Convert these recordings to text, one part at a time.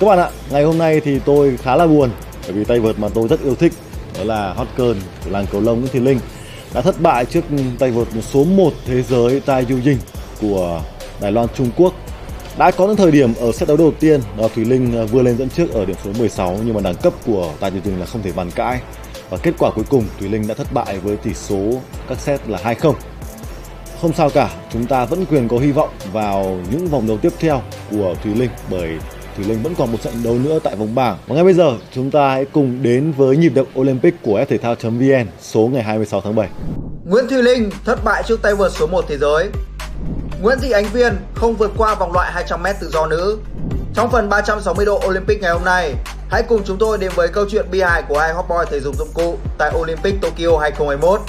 Các bạn ạ, ngày hôm nay thì tôi khá là buồn bởi vì tay vợt mà tôi rất yêu thích đó là Hot Girl của làng cầu lông Nguyễn Thị Linh đã thất bại trước tay vợt số 1 thế giới Tai Yu Jing của Đài Loan Trung Quốc. Đã có những thời điểm ở set đấu đầu tiên đó Thùy Linh à, vừa lên dẫn trước ở điểm số 16 nhưng mà đẳng cấp của Tai Yu Jing là không thể bàn cãi. Và kết quả cuối cùng Thùy Linh đã thất bại với tỷ số các set là 2-0. Không sao cả, chúng ta vẫn quyền có hy vọng vào những vòng đấu tiếp theo của Thùy Linh bởi Thủy Linh vẫn còn một trận đấu nữa tại vòng bảng. Và ngay bây giờ chúng ta hãy cùng đến với nhịp đập Olympic của thể thao.vn số ngày 26 tháng 7. Nguyễn Thùy Linh thất bại trước tay vợt số 1 thế giới. Nguyễn Thị Ánh Viên không vượt qua vòng loại 200m tự do nữ. Trong phần 360 độ Olympic ngày hôm nay, hãy cùng chúng tôi đến với câu chuyện bi hài của hai hot boy thể dục dụng cụ tại Olympic Tokyo 2021.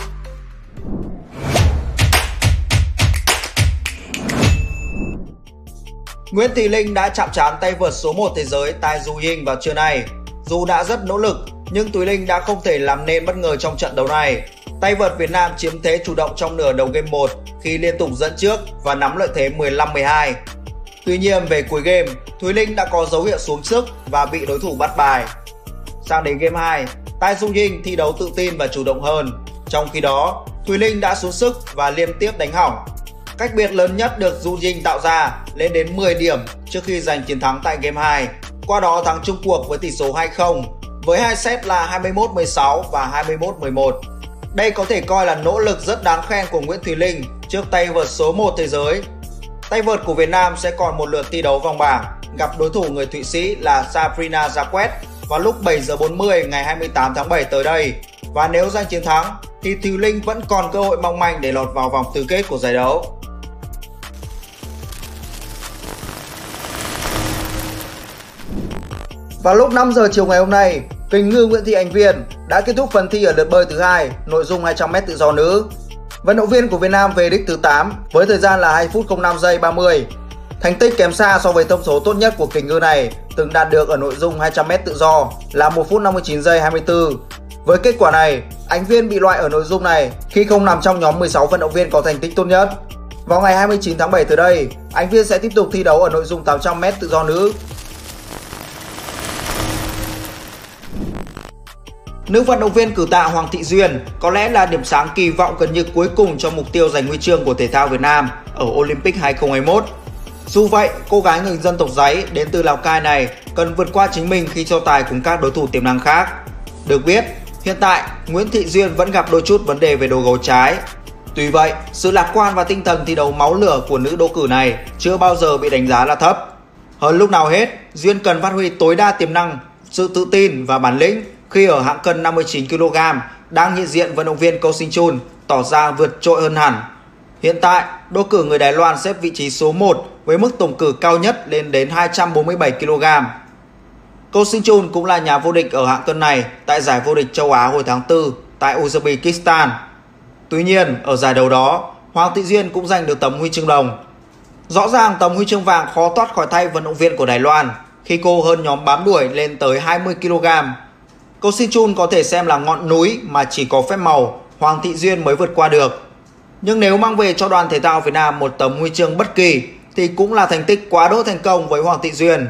Nguyễn Thị Linh đã chạm trán tay vợt số 1 thế giới Tai Du Ying vào trưa nay. Dù đã rất nỗ lực, nhưng Thúy Linh đã không thể làm nên bất ngờ trong trận đấu này. Tay vợt Việt Nam chiếm thế chủ động trong nửa đầu game 1 khi liên tục dẫn trước và nắm lợi thế 15-12. Tuy nhiên về cuối game, Thúy Linh đã có dấu hiệu xuống sức và bị đối thủ bắt bài. Sang đến game 2, Tai Dung Ying thi đấu tự tin và chủ động hơn. Trong khi đó, Thùy Linh đã xuống sức và liên tiếp đánh hỏng. Cách biệt lớn nhất được Du Jing tạo ra lên đến 10 điểm trước khi giành chiến thắng tại game 2. Qua đó thắng chung cuộc với tỷ số 2-0 với hai set là 21-16 và 21-11. Đây có thể coi là nỗ lực rất đáng khen của Nguyễn Thùy Linh trước tay vợt số 1 thế giới. Tay vợt của Việt Nam sẽ còn một lượt thi đấu vòng bảng, gặp đối thủ người Thụy Sĩ là Sabrina Jacquet vào lúc 7 giờ 40 ngày 28 tháng 7 tới đây. Và nếu giành chiến thắng thì Thùy Linh vẫn còn cơ hội mong manh để lọt vào vòng tứ kết của giải đấu. Vào lúc 5 giờ chiều ngày hôm nay, kình ngư Nguyễn Thị Ánh Viên đã kết thúc phần thi ở lượt bơi thứ hai, nội dung 200m tự do nữ. Vận động viên của Việt Nam về đích thứ 8 với thời gian là 2 phút 05 giây 30. Thành tích kém xa so với thông số tốt nhất của kình ngư này từng đạt được ở nội dung 200m tự do là 1 phút 59 giây 24. Với kết quả này, Ánh Viên bị loại ở nội dung này khi không nằm trong nhóm 16 vận động viên có thành tích tốt nhất. Vào ngày 29 tháng 7 tới đây, Ánh Viên sẽ tiếp tục thi đấu ở nội dung 800m tự do nữ Nữ vận động viên cử tạ Hoàng Thị Duyên có lẽ là điểm sáng kỳ vọng gần như cuối cùng cho mục tiêu giành huy chương của thể thao Việt Nam ở Olympic 2021. Dù vậy, cô gái người dân tộc giấy đến từ Lào Cai này cần vượt qua chính mình khi so tài cùng các đối thủ tiềm năng khác. Được biết, hiện tại Nguyễn Thị Duyên vẫn gặp đôi chút vấn đề về đầu gối trái. Tuy vậy, sự lạc quan và tinh thần thi đấu máu lửa của nữ đô cử này chưa bao giờ bị đánh giá là thấp. Hơn lúc nào hết, Duyên cần phát huy tối đa tiềm năng, sự tự tin và bản lĩnh khi ở hạng cân 59kg đang hiện diện vận động viên Ko Sinh Chun tỏ ra vượt trội hơn hẳn. Hiện tại, đô cử người Đài Loan xếp vị trí số 1 với mức tổng cử cao nhất lên đến 247kg. Ko Sinh Chun cũng là nhà vô địch ở hạng cân này tại giải vô địch châu Á hồi tháng 4 tại Uzbekistan. Tuy nhiên, ở giải đấu đó, Hoàng Thị Duyên cũng giành được tấm huy chương đồng. Rõ ràng tấm huy chương vàng khó thoát khỏi tay vận động viên của Đài Loan khi cô hơn nhóm bám đuổi lên tới 20 kg Cầu Si Chun có thể xem là ngọn núi mà chỉ có phép màu, Hoàng Thị Duyên mới vượt qua được. Nhưng nếu mang về cho đoàn thể thao Việt Nam một tấm huy chương bất kỳ, thì cũng là thành tích quá đỗi thành công với Hoàng Thị Duyên.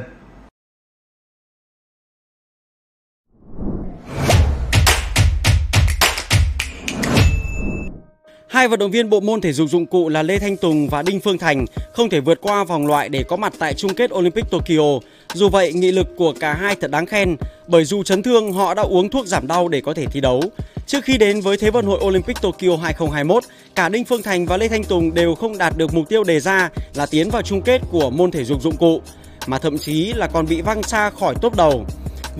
Hai vận động viên bộ môn thể dục dụng cụ là Lê Thanh Tùng và Đinh Phương Thành không thể vượt qua vòng loại để có mặt tại chung kết Olympic Tokyo. Dù vậy, nghị lực của cả hai thật đáng khen bởi dù chấn thương họ đã uống thuốc giảm đau để có thể thi đấu. Trước khi đến với Thế vận hội Olympic Tokyo 2021, cả Đinh Phương Thành và Lê Thanh Tùng đều không đạt được mục tiêu đề ra là tiến vào chung kết của môn thể dục dụng cụ, mà thậm chí là còn bị văng xa khỏi top đầu.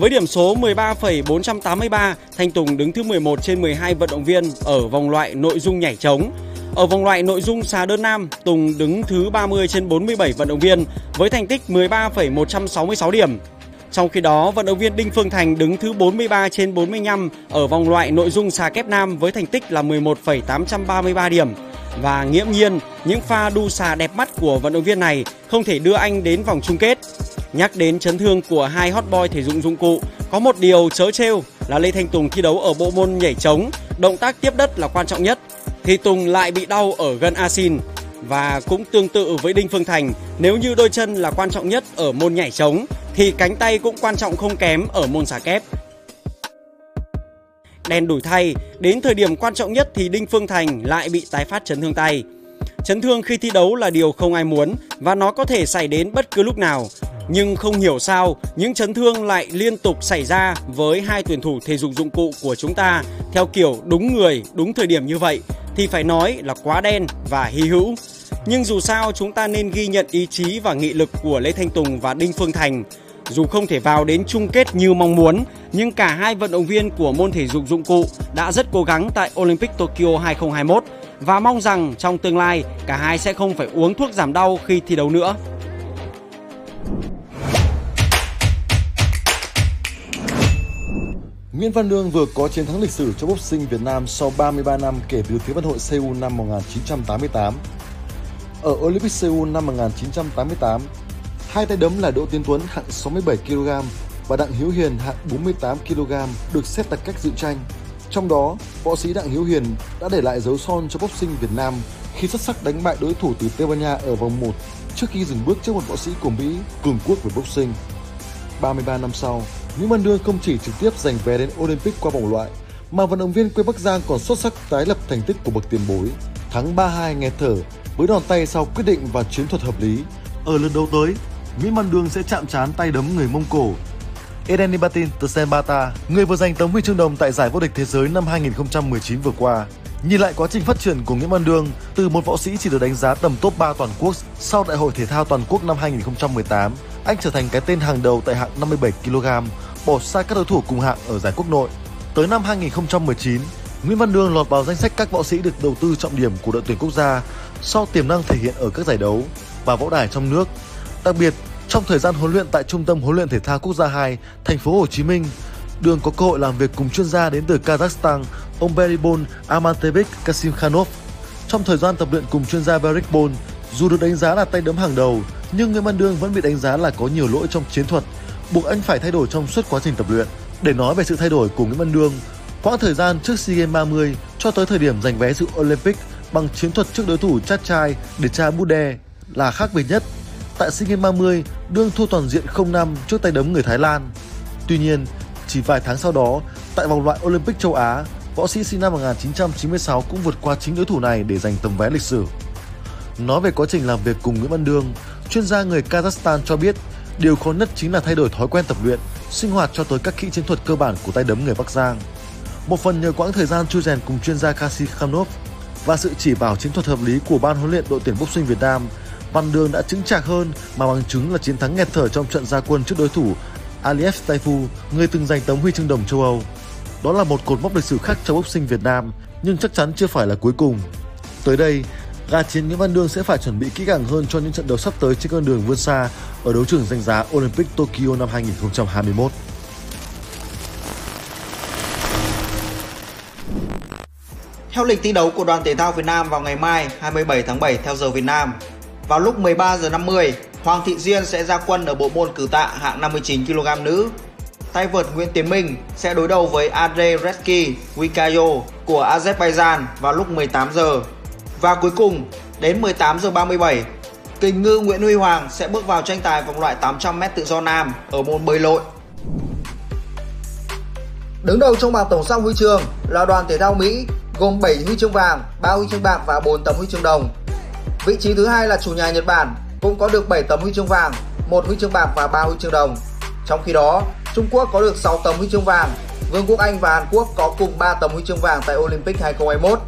Với điểm số 13,483, Thanh Tùng đứng thứ 11 trên 12 vận động viên ở vòng loại nội dung nhảy trống. Ở vòng loại nội dung xà đơn nam, Tùng đứng thứ 30 trên 47 vận động viên với thành tích 13,166 điểm. Trong khi đó, vận động viên Đinh Phương Thành đứng thứ 43 trên 45 ở vòng loại nội dung xà kép nam với thành tích là 11,833 điểm. Và nghiễm nhiên, những pha đu xà đẹp mắt của vận động viên này không thể đưa anh đến vòng chung kết. Nhắc đến chấn thương của hai hot boy thể dụng dụng cụ, có một điều chớ trêu là Lê Thanh Tùng thi đấu ở bộ môn nhảy trống, động tác tiếp đất là quan trọng nhất, thì Tùng lại bị đau ở gân asin. Và cũng tương tự với Đinh Phương Thành, nếu như đôi chân là quan trọng nhất ở môn nhảy trống thì cánh tay cũng quan trọng không kém ở môn xà kép. Đen đổi thay, đến thời điểm quan trọng nhất thì Đinh Phương Thành lại bị tái phát chấn thương tay. Chấn thương khi thi đấu là điều không ai muốn và nó có thể xảy đến bất cứ lúc nào. Nhưng không hiểu sao những chấn thương lại liên tục xảy ra với hai tuyển thủ thể dục dụng cụ của chúng ta theo kiểu đúng người, đúng thời điểm như vậy thì phải nói là quá đen và hy hữu. Nhưng dù sao chúng ta nên ghi nhận ý chí và nghị lực của Lê Thanh Tùng và Đinh Phương Thành. Dù không thể vào đến chung kết như mong muốn, nhưng cả hai vận động viên của môn thể dục dụng cụ đã rất cố gắng tại Olympic Tokyo 2021 và mong rằng trong tương lai cả hai sẽ không phải uống thuốc giảm đau khi thi đấu nữa. Nguyễn Văn Lương vừa có chiến thắng lịch sử cho boxing Việt Nam sau 33 năm kể từ Thế vận hội Seoul năm 1988. Ở Olympic Seoul năm 1988, hai tay đấm là Đỗ Tiến Tuấn hạng 67 kg và Đặng Hiếu Hiền hạng 48 kg được xét đặt cách dự tranh. Trong đó, võ sĩ Đặng Hiếu Hiền đã để lại dấu son cho boxing Việt Nam khi xuất sắc đánh bại đối thủ từ Tây Ban Nha ở vòng 1 trước khi dừng bước trước một võ sĩ của Mỹ cường quốc về boxing. 33 năm sau, Nguyễn Văn Đương không chỉ trực tiếp giành vé đến Olympic qua vòng loại, mà vận động viên quê Bắc Giang còn xuất sắc tái lập thành tích của bậc tiền bối, thắng 3-2 nghe thở với đòn tay sau quyết định và chiến thuật hợp lý. Ở lần đấu tới, Nguyễn Văn Đương sẽ chạm trán tay đấm người Mông Cổ. Eden Batin từ Senbata, người vừa giành tấm huy chương đồng tại giải vô địch thế giới năm 2019 vừa qua. Nhìn lại quá trình phát triển của Nguyễn Văn Đương từ một võ sĩ chỉ được đánh giá tầm top 3 toàn quốc sau Đại hội thể thao toàn quốc năm 2018 anh trở thành cái tên hàng đầu tại hạng 57 kg, bỏ xa các đối thủ cùng hạng ở giải quốc nội. Tới năm 2019, Nguyễn Văn Đương lọt vào danh sách các võ sĩ được đầu tư trọng điểm của đội tuyển quốc gia sau tiềm năng thể hiện ở các giải đấu và võ đài trong nước. Đặc biệt, trong thời gian huấn luyện tại Trung tâm huấn luyện thể thao quốc gia 2, thành phố Hồ Chí Minh, Đường có cơ hội làm việc cùng chuyên gia đến từ Kazakhstan, ông Beribon Amantebek Kasimkhanov. Trong thời gian tập luyện cùng chuyên gia Beribon, dù được đánh giá là tay đấm hàng đầu, nhưng Nguyễn Văn Đương vẫn bị đánh giá là có nhiều lỗi trong chiến thuật, buộc anh phải thay đổi trong suốt quá trình tập luyện. Để nói về sự thay đổi của Nguyễn Văn Đương, quãng thời gian trước SEA Games 30 cho tới thời điểm giành vé dự Olympic bằng chiến thuật trước đối thủ Chachai để tra Bude là khác biệt nhất. Tại SEA Games 30, Đương thua toàn diện 0-5 trước tay đấm người Thái Lan. Tuy nhiên, chỉ vài tháng sau đó, tại vòng loại Olympic châu Á, võ sĩ sinh năm 1996 cũng vượt qua chính đối thủ này để giành tấm vé lịch sử. Nói về quá trình làm việc cùng Nguyễn Văn Đương, chuyên gia người Kazakhstan cho biết điều khó nhất chính là thay đổi thói quen tập luyện, sinh hoạt cho tới các kỹ chiến thuật cơ bản của tay đấm người Bắc Giang. Một phần nhờ quãng thời gian chui rèn cùng chuyên gia Kasi Khamnov và sự chỉ bảo chiến thuật hợp lý của ban huấn luyện đội tuyển boxing Việt Nam, Văn Đường đã chứng chạc hơn mà bằng chứng là chiến thắng nghẹt thở trong trận gia quân trước đối thủ Aliyev Taifu, người từng giành tấm huy chương đồng châu Âu. Đó là một cột mốc lịch sử khác cho boxing Việt Nam, nhưng chắc chắn chưa phải là cuối cùng. Tới đây, gà chiến Nguyễn Văn Đương sẽ phải chuẩn bị kỹ càng hơn cho những trận đấu sắp tới trên con đường vươn xa ở đấu trường danh giá Olympic Tokyo năm 2021. Theo lịch thi đấu của đoàn thể thao Việt Nam vào ngày mai 27 tháng 7 theo giờ Việt Nam, vào lúc 13 giờ 50, Hoàng Thị Diên sẽ ra quân ở bộ môn cử tạ hạng 59 kg nữ. Tay vợt Nguyễn Tiến Minh sẽ đối đầu với Andre Reski Wikayo của Azerbaijan vào lúc 18 giờ. Và cuối cùng, đến 18 giờ 37, kình ngư Nguyễn Huy Hoàng sẽ bước vào tranh tài vòng loại 800m tự do nam ở môn bơi lội. Đứng đầu trong bảng tổng sắp huy chương là đoàn thể thao Mỹ gồm 7 huy chương vàng, 3 huy chương bạc và 4 tấm huy chương đồng. Vị trí thứ hai là chủ nhà Nhật Bản cũng có được 7 tấm huy chương vàng, một huy chương bạc và 3 huy chương đồng. Trong khi đó, Trung Quốc có được 6 tấm huy chương vàng, Vương quốc Anh và Hàn Quốc có cùng 3 tấm huy chương vàng tại Olympic 2021.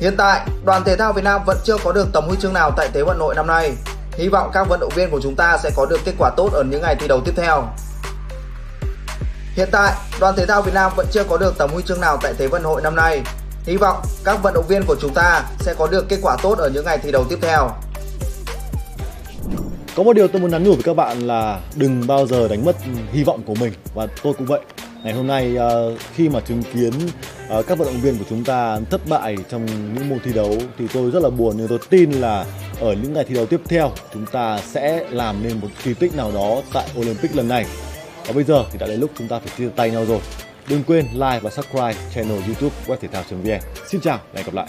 Hiện tại, đoàn thể thao Việt Nam vẫn chưa có được tấm huy chương nào tại Thế vận hội năm nay. Hy vọng các vận động viên của chúng ta sẽ có được kết quả tốt ở những ngày thi đấu tiếp theo. Hiện tại, đoàn thể thao Việt Nam vẫn chưa có được tấm huy chương nào tại Thế vận hội năm nay. Hy vọng các vận động viên của chúng ta sẽ có được kết quả tốt ở những ngày thi đấu tiếp theo. Có một điều tôi muốn nhắn nhủ với các bạn là đừng bao giờ đánh mất hy vọng của mình và tôi cũng vậy. Ngày hôm nay ờ, khi mà chứng kiến ờ, các vận động viên của chúng ta thất bại trong những môn thi đấu thì tôi rất là buồn nhưng tôi tin là ở những ngày thi đấu tiếp theo, chúng ta sẽ làm nên một kỳ tích nào đó tại Olympic lần này. Và bây giờ thì đã đến lúc chúng ta phải chia tay nhau rồi. Đừng quên like và subscribe channel YouTube web thể thao.vn. Xin chào và hẹn gặp lại.